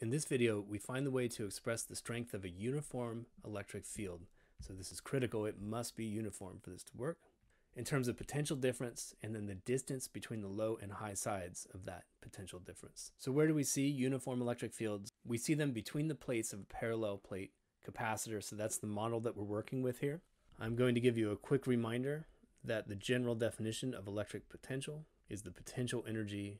In this video, we find the way to express the strength of a uniform electric field. So this is critical, it must be uniform for this to work. In terms of potential difference, and then the distance between the low and high sides of that potential difference. So where do we see uniform electric fields? We see them between the plates of a parallel plate capacitor. So that's the model that we're working with here. I'm going to give you a quick reminder that the general definition of electric potential is the potential energy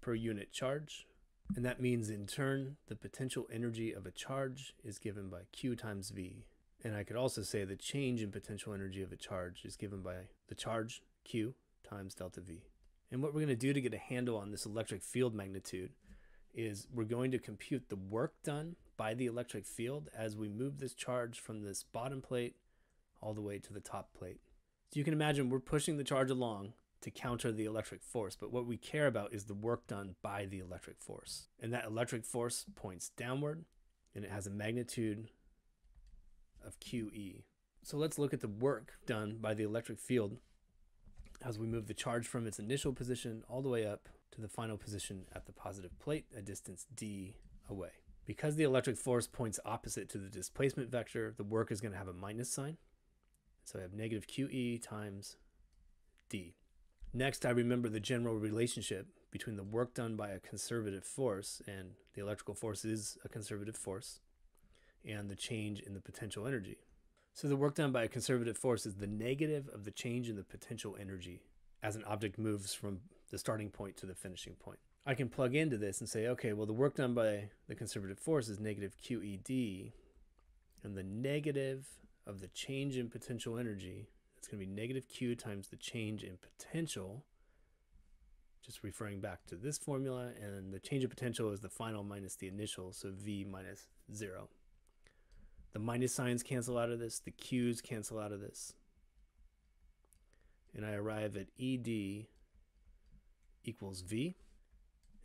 per unit charge. And that means in turn, the potential energy of a charge is given by Q times V. And I could also say the change in potential energy of a charge is given by the charge Q times delta V. And what we're going to do to get a handle on this electric field magnitude is we're going to compute the work done by the electric field as we move this charge from this bottom plate all the way to the top plate. So you can imagine we're pushing the charge along to counter the electric force, but what we care about is the work done by the electric force. And that electric force points downward and it has a magnitude of QE. So let's look at the work done by the electric field as we move the charge from its initial position all the way up to the final position at the positive plate, a distance d away. Because the electric force points opposite to the displacement vector, the work is going to have a minus sign. So I have negative QE times d. Next, I remember the general relationship between the work done by a conservative force, and the electrical force is a conservative force, and the change in the potential energy. So the work done by a conservative force is the negative of the change in the potential energy as an object moves from the starting point to the finishing point. I can plug into this and say, okay, well, the work done by the conservative force is negative QED, and the negative of the change in potential energy, it's going to be negative Q times the change in potential, just referring back to this formula, and the change in potential is the final minus the initial, so V minus zero. The minus signs cancel out of this, the Q's cancel out of this. And I arrive at ED equals V.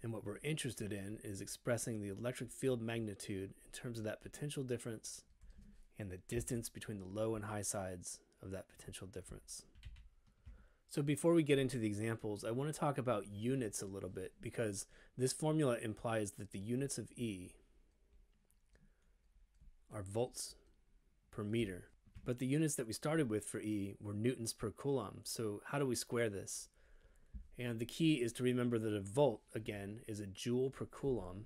And what we're interested in is expressing the electric field magnitude in terms of that potential difference and the distance between the low and high sides of that potential difference. So before we get into the examples, I want to talk about units a little bit because this formula implies that the units of E are volts per meter. But the units that we started with for E were newtons per coulomb. So how do we square this? And the key is to remember that a volt, again, is a joule per coulomb.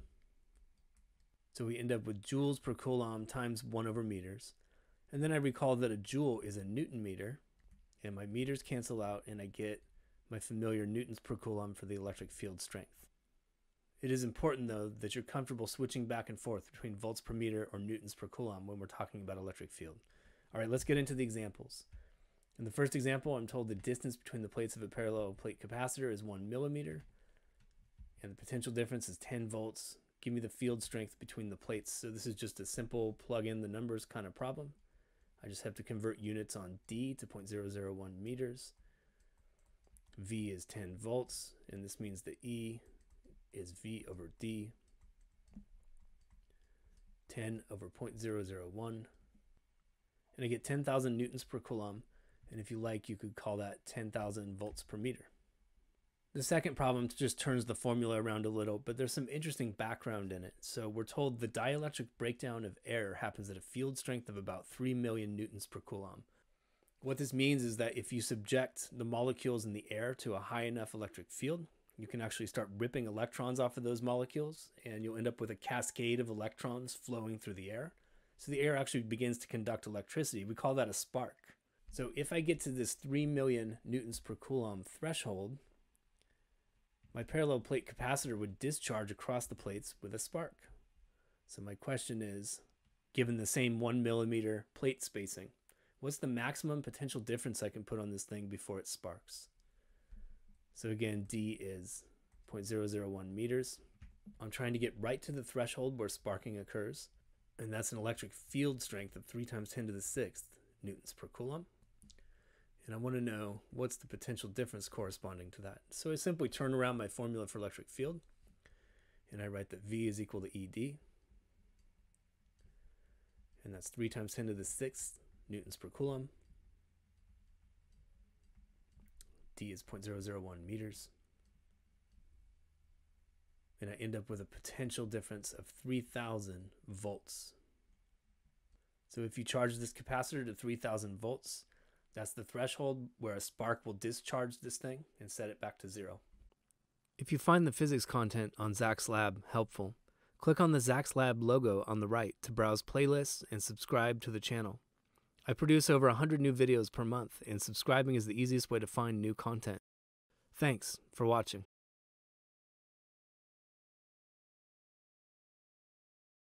So we end up with joules per coulomb times 1 over meters. And then I recall that a joule is a newton meter. And my meters cancel out and I get my familiar newtons per coulomb for the electric field strength. It is important, though, that you're comfortable switching back and forth between volts per meter or newtons per coulomb when we're talking about electric field. All right, let's get into the examples. In the first example, I'm told the distance between the plates of a parallel plate capacitor is 1 millimeter, and the potential difference is 10 volts. Give me the field strength between the plates. So this is just a simple plug in the numbers kind of problem. I just have to convert units on D to 0.001 meters. V is 10 volts, and this means that E is V over D, 10 over 0.001. And I get 10,000 newtons per coulomb and if you like, you could call that 10,000 volts per meter. The second problem just turns the formula around a little, but there's some interesting background in it. So we're told the dielectric breakdown of air happens at a field strength of about 3 million newtons per coulomb. What this means is that if you subject the molecules in the air to a high enough electric field, you can actually start ripping electrons off of those molecules, and you'll end up with a cascade of electrons flowing through the air. So the air actually begins to conduct electricity. We call that a spark. So if I get to this 3 million newtons per coulomb threshold, my parallel plate capacitor would discharge across the plates with a spark. So my question is, given the same one millimeter plate spacing, what's the maximum potential difference I can put on this thing before it sparks? So again, D is 0.001 meters. I'm trying to get right to the threshold where sparking occurs, and that's an electric field strength of 3 times 10 to the 6th newtons per coulomb and I want to know what's the potential difference corresponding to that. So I simply turn around my formula for electric field and I write that V is equal to ED and that's 3 times 10 to the 6th newtons per coulomb. D is 0.001 meters. and I end up with a potential difference of 3000 volts. So if you charge this capacitor to 3000 volts, that's the threshold where a spark will discharge this thing and set it back to zero. If you find the physics content on Zak's Lab helpful, click on the Zak's Lab logo on the right to browse playlists and subscribe to the channel. I produce over 100 new videos per month, and subscribing is the easiest way to find new content. Thanks for watching.